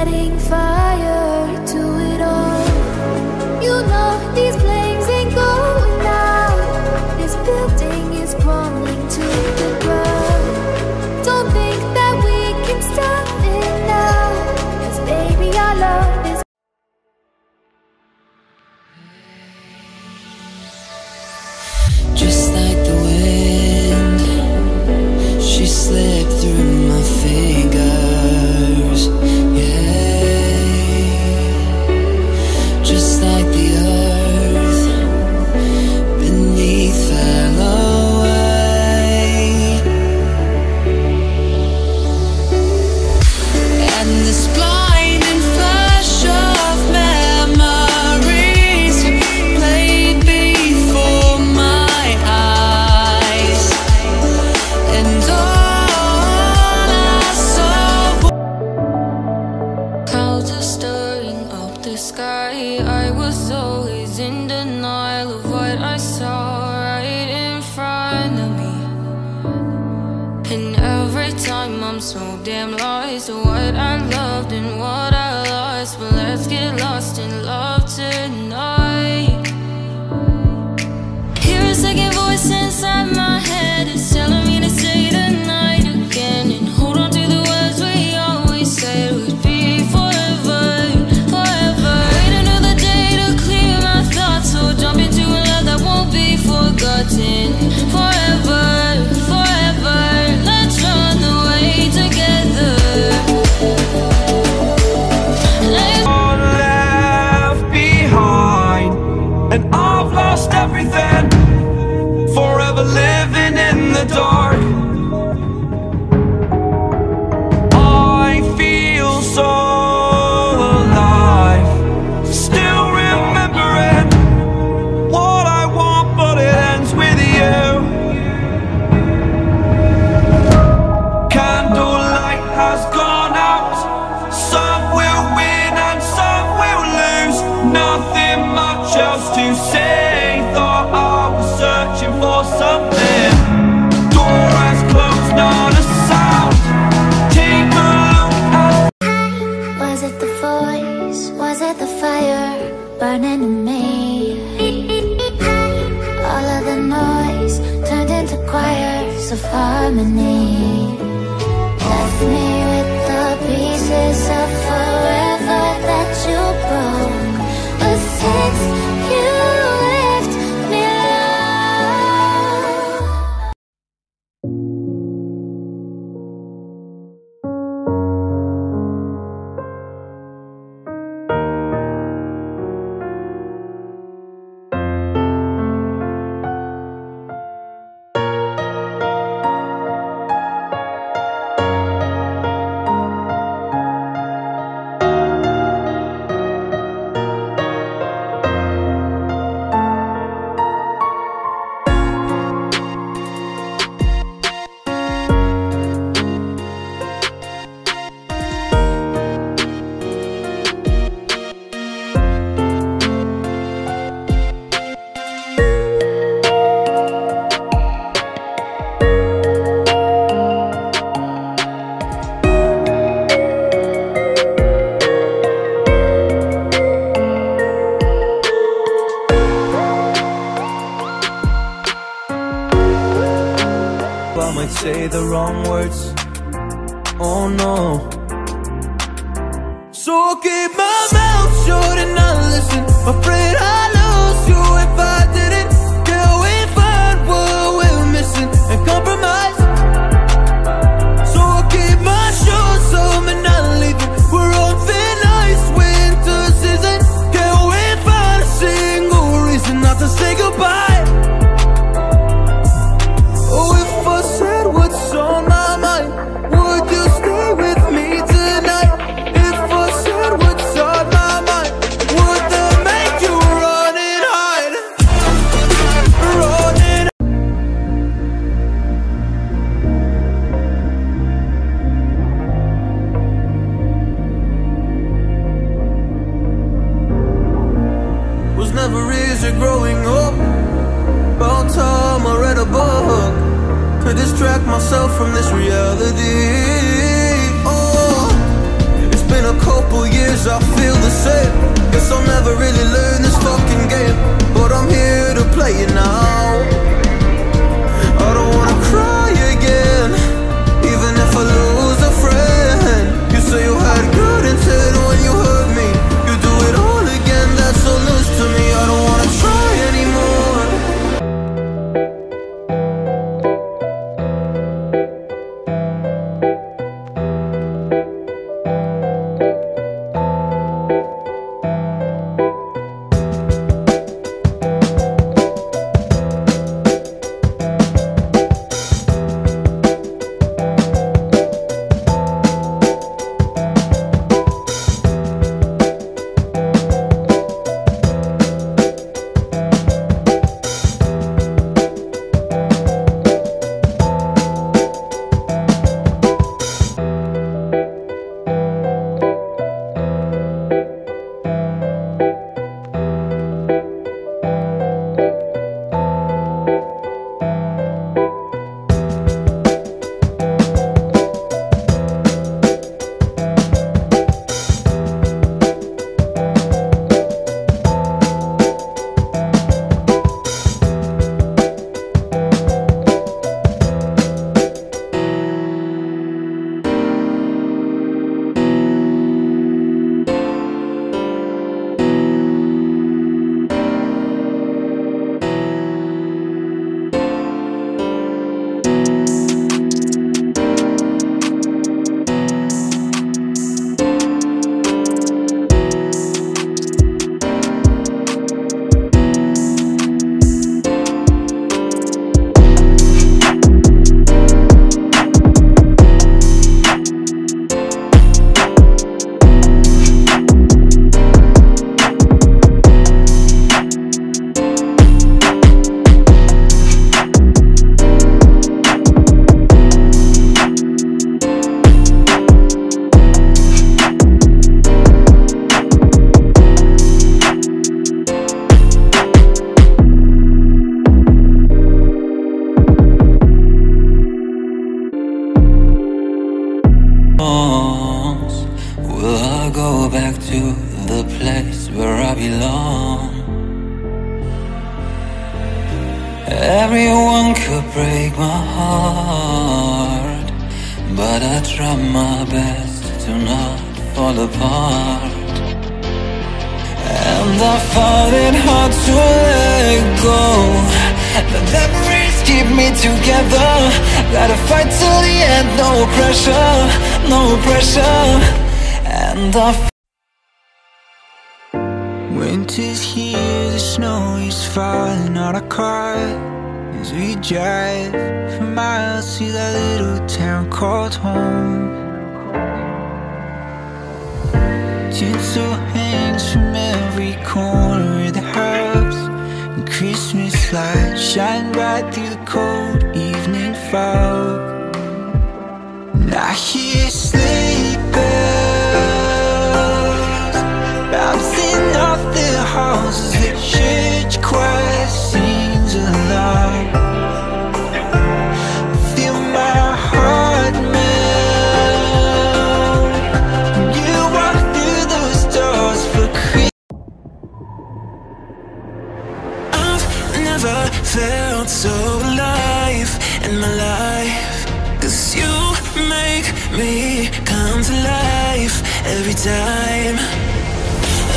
setting fire the dark. I feel so alive. Still remembering What I want but it ends with you. Candlelight has gone out. Some will win and some will lose. Nothing much else to say. the fire burning in me. All of the noise turned into choirs of harmony. Left me with the pieces of might say the wrong words. Oh no. So keep my mouth shut and I listen. Afraid I'll lose you if I years of growing up. About time I read a book to distract myself from this reality. Oh, it's been a couple years, I feel the same. Guess I'll never really learn this fucking game, Everyone could break my heart, but I try my best to not fall apart. And I find it hard to let go. The memories keep me together. Gotta fight till the end, no pressure, no pressure. And I Winter's here, the snow is falling on our car As we drive for miles to that little town called home. Tinsel hangs from every corner of the house. And Christmas lights shine bright through the cold every time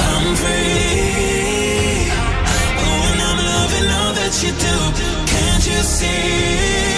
I'm free. Oh, and I'm loving all that you do Can't you see